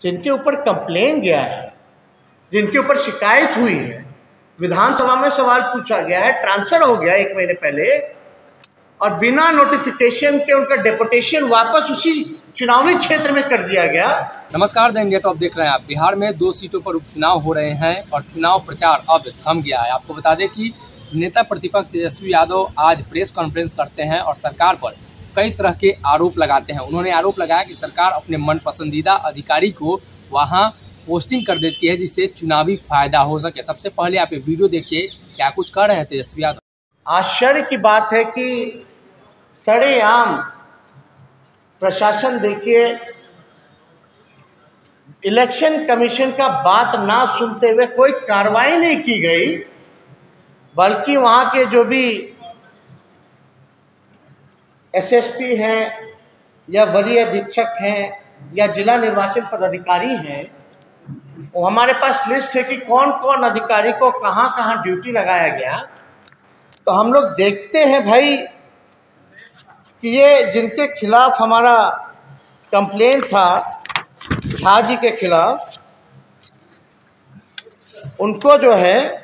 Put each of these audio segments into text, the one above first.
जिनके ऊपर कंप्लेन गया है, जिनके ऊपर शिकायत हुई है, विधानसभा में सवाल पूछा गया है, ट्रांसफ़र हो गया एक महीने पहले, और बिना नोटिफिकेशन के उनका डेपुटेशन वापस उसी चुनावी क्षेत्र में कर दिया गया। नमस्कार, द इंडिया टॉप देख रहे हैं आप। बिहार में दो सीटों पर उपचुनाव हो रहे हैं और चुनाव प्रचार अब थम गया है। आपको बता दें कि नेता प्रतिपक्ष तेजस्वी यादव आज प्रेस कॉन्फ्रेंस करते हैं और सरकार पर कई तरह के आरोप लगाते हैं। उन्होंने आरोप लगाया कि सरकार अपने मन पसंदीदा अधिकारी को वहाँ पोस्टिंग कर देती है, जिससे चुनावी फ़ायदा हो सके। सबसे पहले आप ये वीडियो देखिए, क्या कुछ कर रहे हैं तेजस्वी यादव। आश्चर्य की बात है कि सड़े आम प्रशासन देखिए, इलेक्शन कमीशन का बात ना सुनते हुए कोई कार्रवाई नहीं की गई, बल्कि वहाँ के जो भी एसएसपी हैं, या वरीय अधीक्षक हैं, या जिला निर्वाचन पदाधिकारी हैं, वो हमारे पास लिस्ट है कि कौन कौन अधिकारी को कहाँ कहाँ ड्यूटी लगाया गया। तो हम लोग देखते हैं भाई कि ये जिनके खिलाफ हमारा कंप्लेन था झा जी के खिलाफ, उनको जो है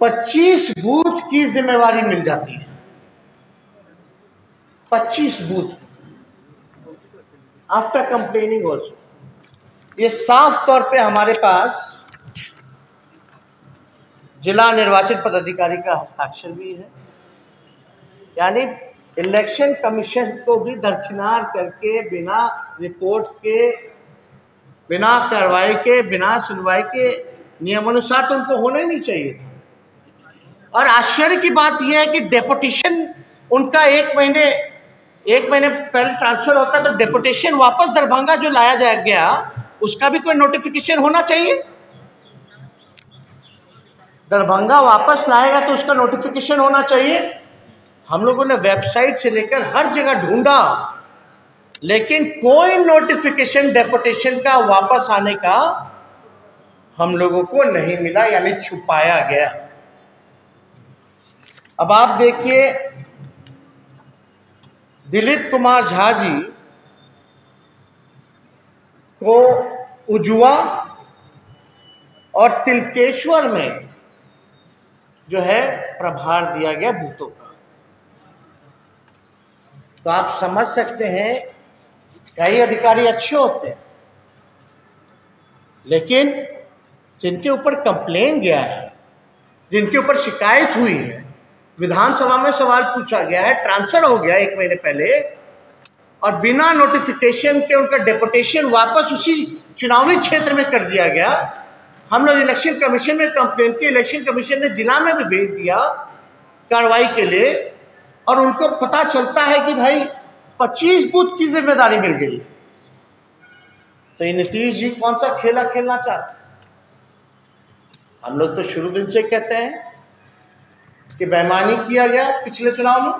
25 बूथ की जिम्मेवारी मिल जाती है। 25 बूथ। आफ्टर कंप्लेनिंग ऑल्सो ये साफ़ तौर पे हमारे पास जिला निर्वाचन पदाधिकारी का हस्ताक्षर भी है। यानी इलेक्शन कमीशन को भी दरकिनार करके बिना रिपोर्ट के, बिना कार्रवाई के, बिना सुनवाई के नियमानुसार तो उनको होना ही नहीं चाहिए और आश्चर्य की बात यह है कि डेपुटेशन उनका एक महीने एक महीने पहले ट्रांसफ़र होता तो डेपुटेशन वापस दरभंगा जो लाया जाया गया, उसका भी कोई नोटिफिकेशन होना चाहिए? दरभंगा वापस लाएगा तो उसका नोटिफिकेशन होना चाहिए। हम लोगों ने वेबसाइट से लेकर हर जगह ढूंढा, लेकिन कोई नोटिफिकेशन डेपुटेशन का वापस आने का हम लोगों को नहीं मिला, यानी छुपाया गया। अब आप देखिए, दिलीप कुमार झा जी को उजुआ और तिलकेश्वर में जो है प्रभार दिया गया भूतों का तो आप समझ सकते हैं कई अधिकारी अच्छे होते हैं? लेकिन जिनके ऊपर कंप्लेन गया है, जिनके ऊपर शिकायत हुई है विधानसभा में सवाल पूछा गया है, ट्रांसफ़र हो गया एक महीने पहले, और बिना नोटिफिकेशन के उनका डेपुटेशन वापस उसी चुनावी क्षेत्र में कर दिया गया। हम लोग इलेक्शन कमीशन में कंप्लेन की इलेक्शन कमीशन ने जिला में भी भेज दिया कार्रवाई के लिए, और उनको पता चलता है कि भाई 25 बूथ की ज़िम्मेदारी मिल गई। तो नीतीश जी कौन सा खेला खेलना चाहते हम लोग तो शुरू दिन से कहते हैं। कि बेमानी किया गया पिछले चुनाव में?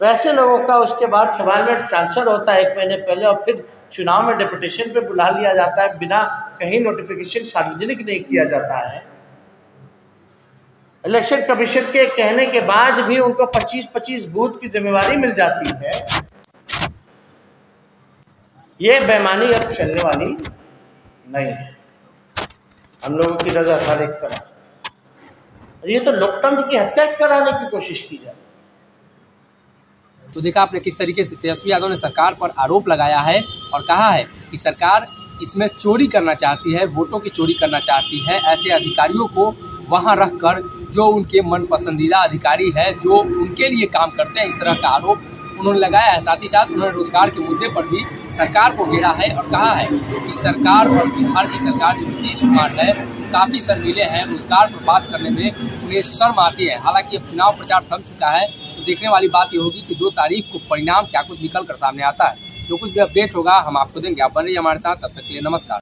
वैसे लोगों का उसके बाद सवाल में ट्रांसफ़र होता है एक महीने पहले और फिर चुनाव में डेपुटेशन पे बुला लिया जाता है, बिना कहीं नोटिफिकेशन सार्वजनिक नहीं किया जाता है। इलेक्शन कमीशन के कहने के बाद भी उनको 25-25 बूथ की जिम्मेवारी मिल जाती है। ये बेमानी अब चलने वाली नहीं है। हम लोगों की नज़र हर एक तरफ़ ये तो लोकतंत्र की हत्या कराने की कोशिश की जा तो देखा आपने किस तरीके से तेजस्वी यादव ने सरकार पर आरोप लगाया है और कहा है कि सरकार इसमें चोरी करना चाहती है, वोटों की चोरी करना चाहती है, ऐसे अधिकारियों को वहाँ रखकर जो उनके मन पसंदीदा अधिकारी है, जो उनके लिए काम करते हैं, इस तरह का आरोप उन्होंने लगाया है। साथ ही साथ उन्होंने रोज़गार के मुद्दे पर भी सरकार को घेरा है और कहा है कि सरकार और बिहार की सरकार जो नीतीश कुमार है, काफ़ी शर्मीले हैं। रोज़गार पर बात करने में उन्हें शर्म आती है। हालाँकि अब चुनाव प्रचार थम चुका है। तो देखने वाली बात यह होगी कि दो तारीख को परिणाम क्या कुछ निकल कर सामने आता है। जो कुछ भी अपडेट होगा हम आपको देंगे। आप बन रही हमारे साथ। तब तक के लिए नमस्कार।